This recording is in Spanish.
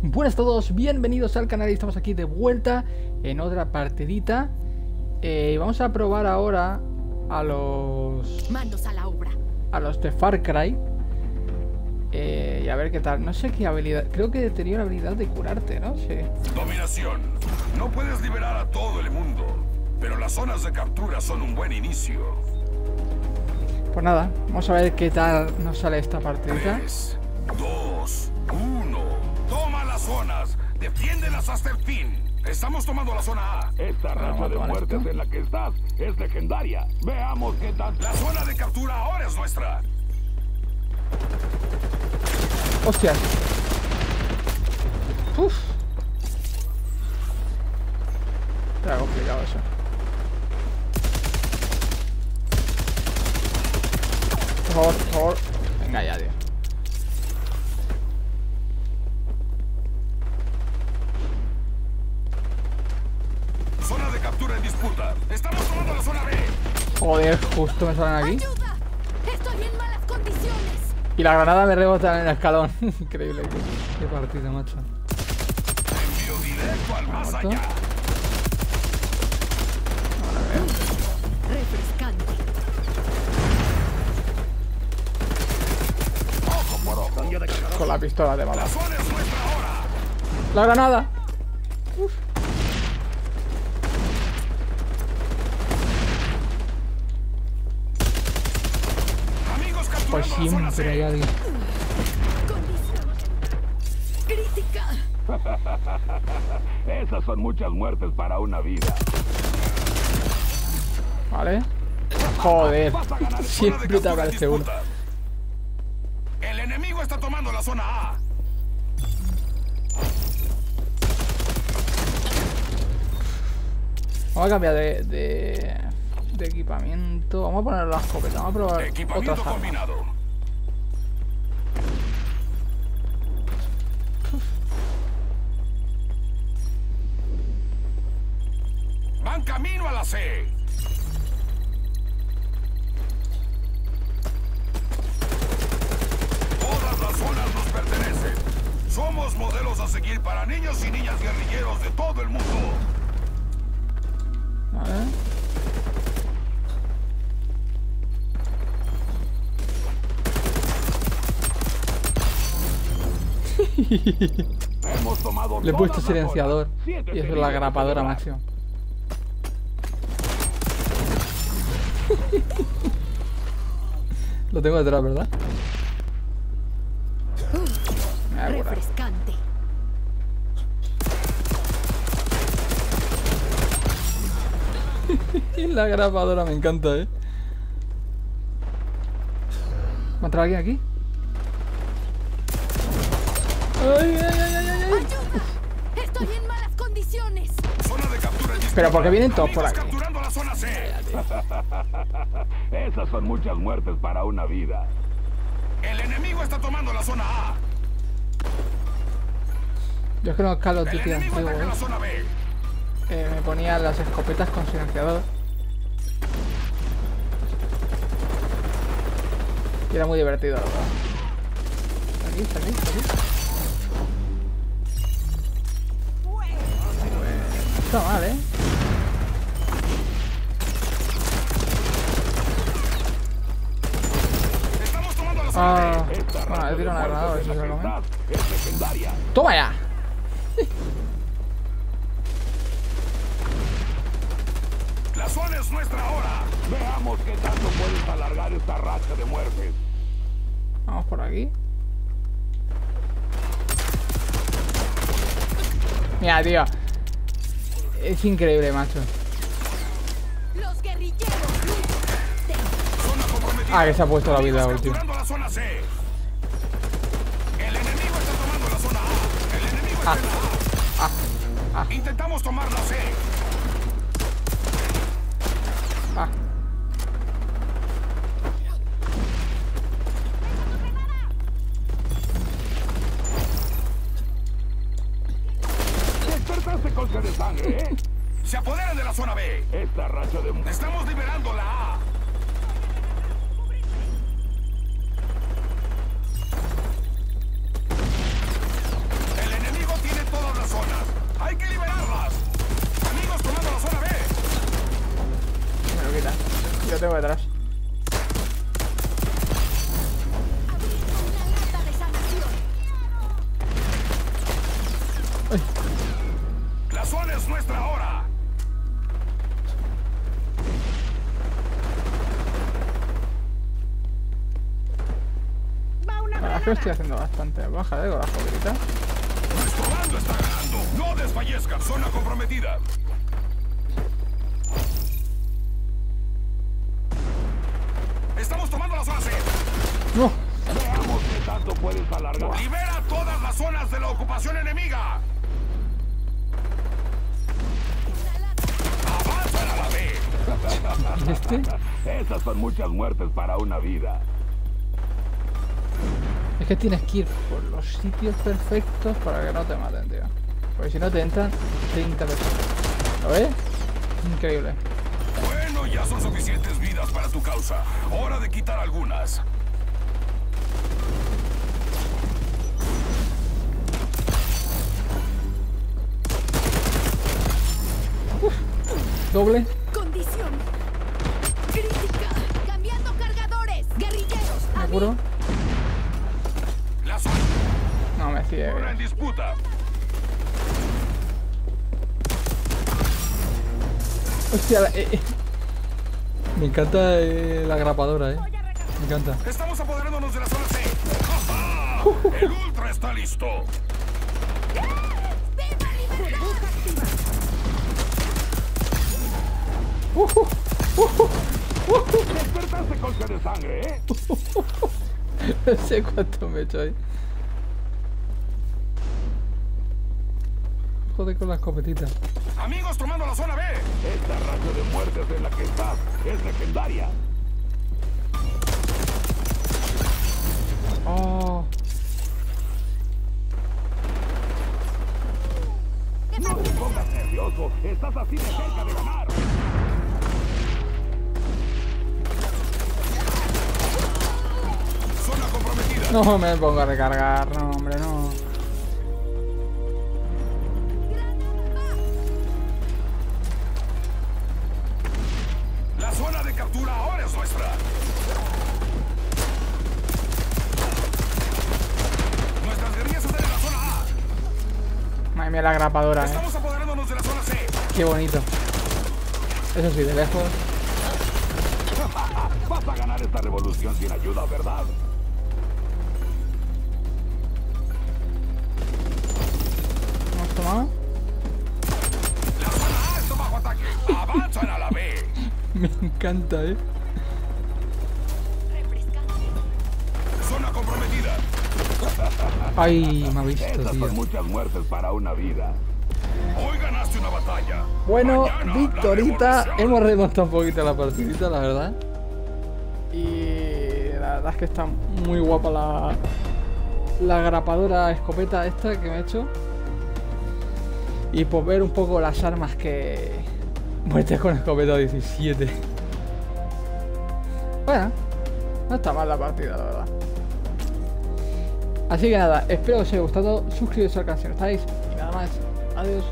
Buenas a todos, bienvenidos al canal y estamos aquí de vuelta en otra partidita eh, Vamos a probar ahora a los... Manos a la obra. A los de Far Cry eh, Y a ver qué tal, no sé qué habilidad, creo que tenía la habilidad de curarte, ¿no? Sí Dominación. No puedes liberar a todo el mundo, pero las zonas de captura son un buen inicio. Pues nada, vamos a ver qué tal nos sale esta partidita 3, 2, 1. Las zonas. Defiéndelas hasta el fin. Estamos tomando la zona A. Esta racha de muertes en la que estás es legendaria. Veamos qué tal. La zona de captura ahora es nuestra. Hostias Uf Está complicado eso Por favor, por favor Venga ya, tío captura en disputa. Estamos tomando la zona B. Joder, justo me salen aquí ¡Ayuda! Estoy en malas condiciones. Y la granada me rebota en el escalón Increíble, tío. Qué partido, macho Envío directo al más Muerto. allá. Refrescante. Con la pistola de La bala. La granada Pues zona siempre hay alguien. Crítica. Esas son muchas muertes para una vida. ¿Vale? Joder Siempre te aparece uno. El enemigo está tomando la zona A. Vamos a cambiar de, de, de equipamiento. Vamos a poner la escopeta. Vamos a probar Equipamiento otras armas. combinado. Van camino a la C. Todas las zonas nos pertenecen. Somos modelos a seguir para niños y niñas guerrilleros de todo el mundo. Vale. Hemos Le he puesto silenciador. Y eso es la grapadora máxima. Lo tengo detrás, ¿verdad? Me voy a curar. Refrescante. La grapadora me encanta, ¿eh? ¿Va a entrar alguien aquí? ¡Ay, ay, ay, ay, ay! ay! ¡Ayuda! Estoy en malas condiciones. Zona de captura. Pero ¿por qué vienen todos por aquí? capturando la zona C. Esas son muchas muertes para una vida. El enemigo está tomando la zona A. Yo es que no Call of Duty antiguo, ¿eh? la zona B. Eh, me ponía las escopetas con silenciador. Y era muy divertido, la verdad. Aquí, está aquí, está mal, ¿eh? Estamos tomando la zona Ah, bueno, tiro de una granada a ver si se la legendaria. ¡Toma ya! La zona es nuestra ahora. Veamos qué tanto puedes alargar esta racha de muertes. Vamos por aquí. Mira, tío. Es increíble, macho. Los guerrilleros luchan. Zona comprometida. Ah, que se ha puesto la vida Amigos última. capturando la zona C. El enemigo está tomando la zona A. El enemigo está en la A. Ah, Intentamos tomar la C. ah. sangre, ¿eh? ¡Se apoderan de la zona B! Esta racha de... ¡Estamos liberando la A! ¡El enemigo tiene todas las zonas! ¡Hay que liberarlas! ¡Amigos tomando la zona B! Bueno, quita. Yo tengo detrás. Ay verdad es que estoy haciendo bastante baja, ¿eh? Con la joderita. Nuestro bando está ganando. No desfallezca. Zona comprometida. Estamos tomando la zona C. ¡No! Veamos qué tanto puedes alargar. Libera todas las zonas de la ocupación enemiga. Este? Esas son muchas muertes para una vida. Es que tienes que ir por los sitios perfectos para que no te maten, tío. Porque si no te entran 30 personas. ¿Lo ves? Increíble. Bueno, ya son suficientes vidas para tu causa. Hora de quitar algunas. Doble. condición Zona No, me disputa. Hostia, la- eh, eh. Me encanta eh, la grapadora, eh. Me encanta. Estamos apoderándonos de la zona C. ¡Ja, ja! El Ultra está listo. ¡Viva libertad! Despertaste con de sangre, ¿eh? No sé cuánto me he hecho ahí. Joder con la escopetita. Amigos tomando la zona B. Esta racha de muertes en la que estás es legendaria. Oh, No te pongas nervioso. Estás así de cerca de ganar. No me pongo a recargar, no, hombre, no. La zona de captura ahora es nuestra. Nuestras guerrillas están en la zona A. Madre mía, la grapadora, eh. Estamos apoderándonos de la zona C. Qué bonito. Eso sí, de lejos. Vas a ganar esta revolución sin ayuda, ¿verdad? Me encanta, eh. Zona comprometida. Ay, me ha visto, tío. son muchas muertes para una vida. Hoy ganaste una batalla. Bueno, Mañana, victorita. Hemos remontado un poquito la partidita, la verdad. Y la verdad es que está muy guapa la, la grapadora escopeta esta que me he hecho. Y por ver un poco las armas que... Muertes con escopeta 17. Bueno, no está mal la partida, la verdad. Así que nada, espero que os haya gustado. Suscribiros al canal si no estáis. Y nada más. Adiós.